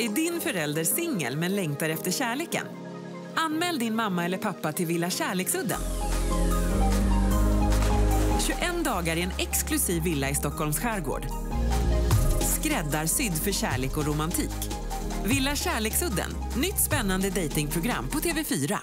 Är din förälder singel men längtar efter kärleken? Anmäl din mamma eller pappa till Villa Kärleksudden. 21 dagar i en exklusiv villa i Stockholms skärgård. Skräddarsydd för kärlek och romantik. Villa Kärleksudden, nytt spännande datingprogram på TV4.